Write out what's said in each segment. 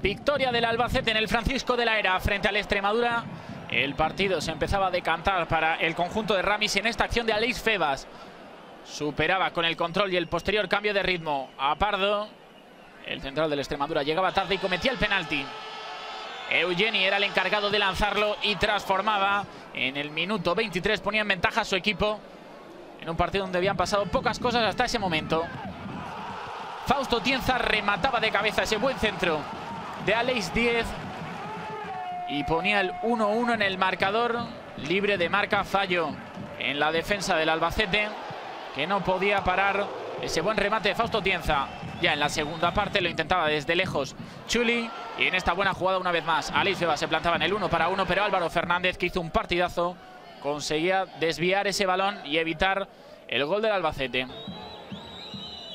Victoria del Albacete en el Francisco de la Era frente al Extremadura. El partido se empezaba a decantar para el conjunto de Ramis en esta acción de Aleix Febas. Superaba con el control y el posterior cambio de ritmo a Pardo. El central del Extremadura llegaba tarde y cometía el penalti. Eugeni era el encargado de lanzarlo y transformaba. En el minuto 23 ponía en ventaja a su equipo en un partido donde habían pasado pocas cosas hasta ese momento. Fausto Tienza remataba de cabeza ese buen centro de Alex 10 y ponía el 1-1 en el marcador, libre de marca, fallo en la defensa del Albacete, que no podía parar ese buen remate de Fausto Tienza. Ya en la segunda parte lo intentaba desde lejos Chuli y en esta buena jugada una vez más Alex Feba se plantaba en el 1 para 1, pero Álvaro Fernández que hizo un partidazo conseguía desviar ese balón y evitar el gol del Albacete.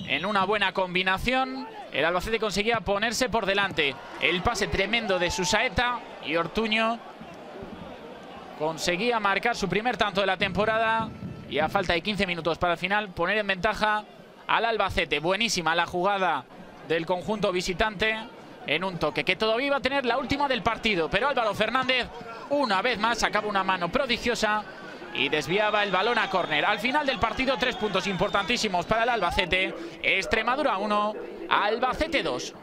En una buena combinación el Albacete conseguía ponerse por delante. El pase tremendo de Susaeta y Ortuño conseguía marcar su primer tanto de la temporada y a falta de 15 minutos para el final poner en ventaja al Albacete. Buenísima la jugada del conjunto visitante en un toque que todavía iba a tener la última del partido. Pero Álvaro Fernández una vez más sacaba una mano prodigiosa y desviaba el balón a córner. Al final del partido, tres puntos importantísimos para el Albacete. Extremadura 1, Albacete 2.